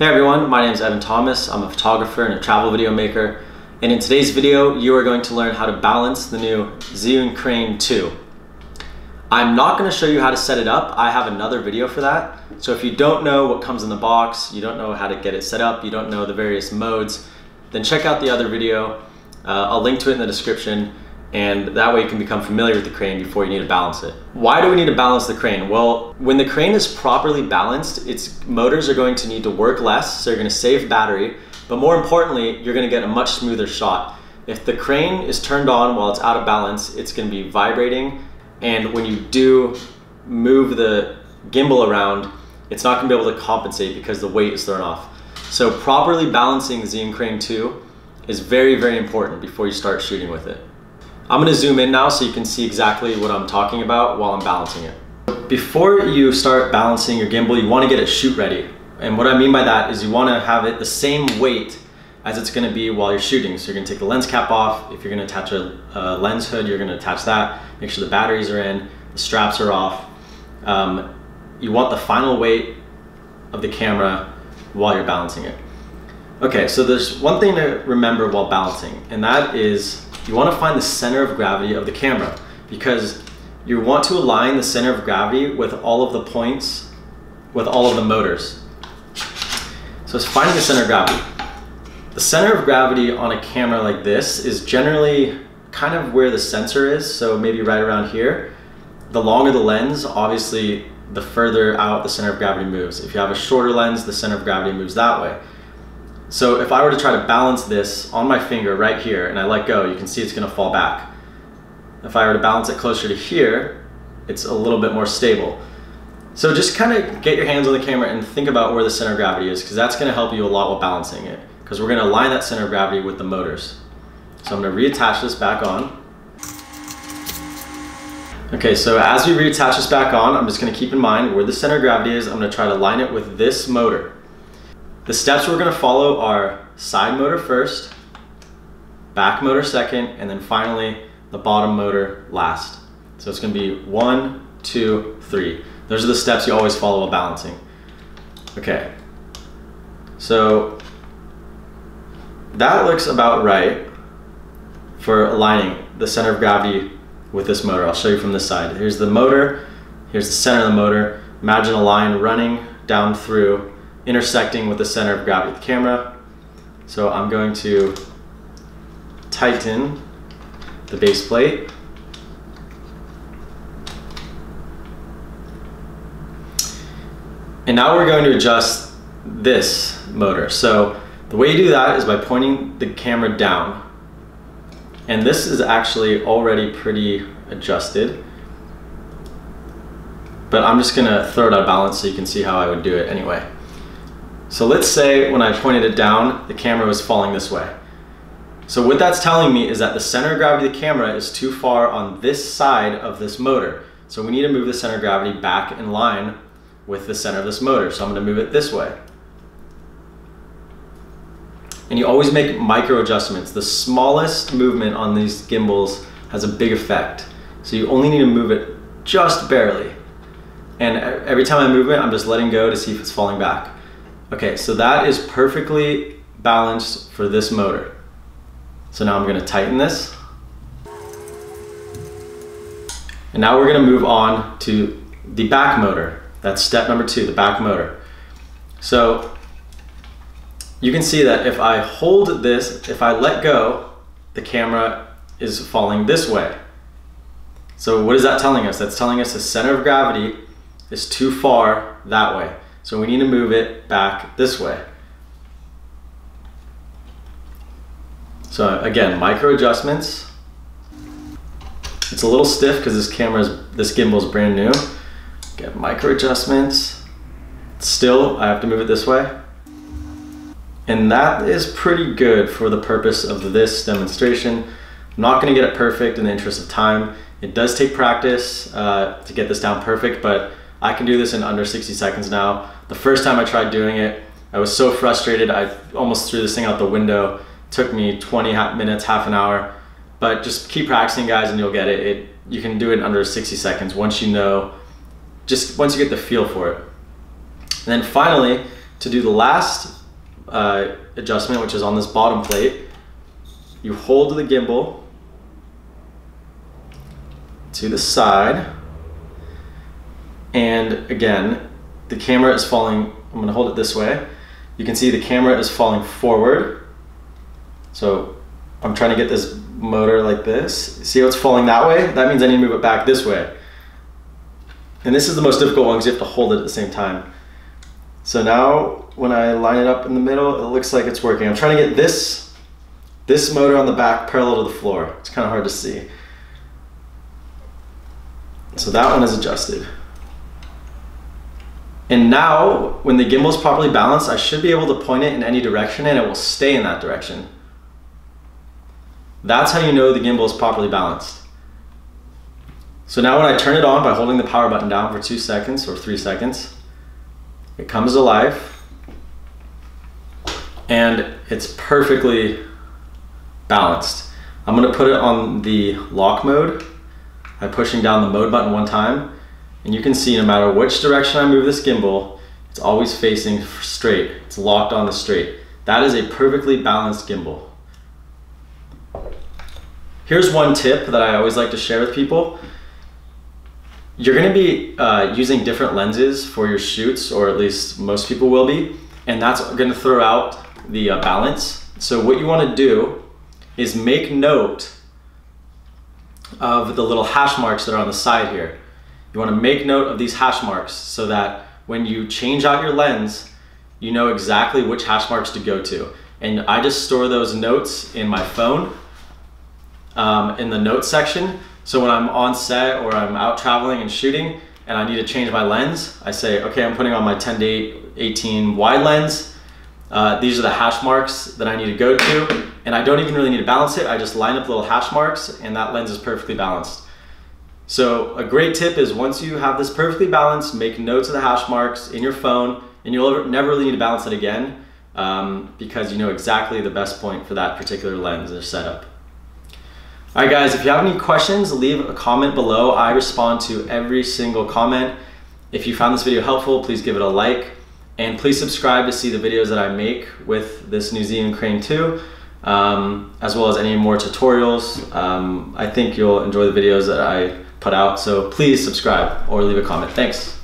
Hey everyone, my name is Evan Thomas. I'm a photographer and a travel video maker. And in today's video, you are going to learn how to balance the new Zhiyun Crane 2. I'm not gonna show you how to set it up. I have another video for that. So if you don't know what comes in the box, you don't know how to get it set up, you don't know the various modes, then check out the other video. Uh, I'll link to it in the description and that way you can become familiar with the crane before you need to balance it. Why do we need to balance the crane? Well, when the crane is properly balanced, its motors are going to need to work less, so you're gonna save battery, but more importantly, you're gonna get a much smoother shot. If the crane is turned on while it's out of balance, it's gonna be vibrating, and when you do move the gimbal around, it's not gonna be able to compensate because the weight is thrown off. So properly balancing the Zhiyun Crane 2 is very, very important before you start shooting with it. I'm gonna zoom in now so you can see exactly what I'm talking about while I'm balancing it. Before you start balancing your gimbal, you wanna get it shoot ready. And what I mean by that is you wanna have it the same weight as it's gonna be while you're shooting. So you're gonna take the lens cap off. If you're gonna attach a, a lens hood, you're gonna attach that. Make sure the batteries are in, the straps are off. Um, you want the final weight of the camera while you're balancing it. Okay, so there's one thing to remember while balancing, and that is you want to find the center of gravity of the camera because you want to align the center of gravity with all of the points, with all of the motors. So it's finding the center of gravity. The center of gravity on a camera like this is generally kind of where the sensor is, so maybe right around here. The longer the lens, obviously, the further out the center of gravity moves. If you have a shorter lens, the center of gravity moves that way. So if I were to try to balance this on my finger right here and I let go, you can see it's gonna fall back. If I were to balance it closer to here, it's a little bit more stable. So just kind of get your hands on the camera and think about where the center of gravity is because that's gonna help you a lot while balancing it because we're gonna align that center of gravity with the motors. So I'm gonna reattach this back on. Okay, so as we reattach this back on, I'm just gonna keep in mind where the center of gravity is. I'm gonna try to line it with this motor. The steps we're gonna follow are side motor first, back motor second, and then finally the bottom motor last. So it's gonna be one, two, three. Those are the steps you always follow while balancing. Okay, so that looks about right for aligning the center of gravity with this motor. I'll show you from this side. Here's the motor, here's the center of the motor. Imagine a line running down through intersecting with the center of gravity of the camera. So I'm going to tighten the base plate. And now we're going to adjust this motor. So the way you do that is by pointing the camera down. And this is actually already pretty adjusted. But I'm just gonna throw it out of balance so you can see how I would do it anyway. So let's say when I pointed it down, the camera was falling this way. So what that's telling me is that the center of gravity of the camera is too far on this side of this motor. So we need to move the center of gravity back in line with the center of this motor. So I'm gonna move it this way. And you always make micro adjustments. The smallest movement on these gimbals has a big effect. So you only need to move it just barely. And every time I move it, I'm just letting go to see if it's falling back. Okay, so that is perfectly balanced for this motor. So now I'm gonna tighten this. And now we're gonna move on to the back motor. That's step number two, the back motor. So you can see that if I hold this, if I let go, the camera is falling this way. So what is that telling us? That's telling us the center of gravity is too far that way. So we need to move it back this way. So again, micro adjustments. It's a little stiff because this camera's, this gimbal is brand new. Get micro adjustments. Still, I have to move it this way. And that is pretty good for the purpose of this demonstration. I'm not gonna get it perfect in the interest of time. It does take practice uh, to get this down perfect, but I can do this in under 60 seconds now. The first time I tried doing it, I was so frustrated, I almost threw this thing out the window. It took me 20 minutes, half an hour. But just keep practicing guys and you'll get it. it. You can do it in under 60 seconds once you know, just once you get the feel for it. And then finally, To do the last uh, adjustment, which is on this bottom plate, you hold the gimbal to the side. And again, the camera is falling, I'm gonna hold it this way. You can see the camera is falling forward. So I'm trying to get this motor like this. See how it's falling that way? That means I need to move it back this way. And this is the most difficult one because you have to hold it at the same time. So now when I line it up in the middle, it looks like it's working. I'm trying to get this, this motor on the back parallel to the floor. It's kind of hard to see. So that one is adjusted. And now, when the gimbal is properly balanced, I should be able to point it in any direction and it will stay in that direction. That's how you know the gimbal is properly balanced. So now when I turn it on by holding the power button down for two seconds or three seconds, it comes alive and it's perfectly balanced. I'm gonna put it on the lock mode by pushing down the mode button one time and you can see no matter which direction I move this gimbal, it's always facing straight. It's locked on the straight. That is a perfectly balanced gimbal. Here's one tip that I always like to share with people. You're gonna be uh, using different lenses for your shoots, or at least most people will be, and that's gonna throw out the uh, balance. So what you wanna do is make note of the little hash marks that are on the side here. You wanna make note of these hash marks so that when you change out your lens, you know exactly which hash marks to go to. And I just store those notes in my phone um, in the notes section. So when I'm on set or I'm out traveling and shooting and I need to change my lens, I say, okay, I'm putting on my 10 to 18 wide lens. Uh, these are the hash marks that I need to go to. And I don't even really need to balance it. I just line up little hash marks and that lens is perfectly balanced. So a great tip is once you have this perfectly balanced, make notes of the hash marks in your phone and you'll never really need to balance it again um, because you know exactly the best point for that particular lens or setup. All right, guys, if you have any questions, leave a comment below. I respond to every single comment. If you found this video helpful, please give it a like. And please subscribe to see the videos that I make with this New Zhiyun Crane 2, um, as well as any more tutorials. Um, I think you'll enjoy the videos that I put out, so please subscribe or leave a comment. Thanks.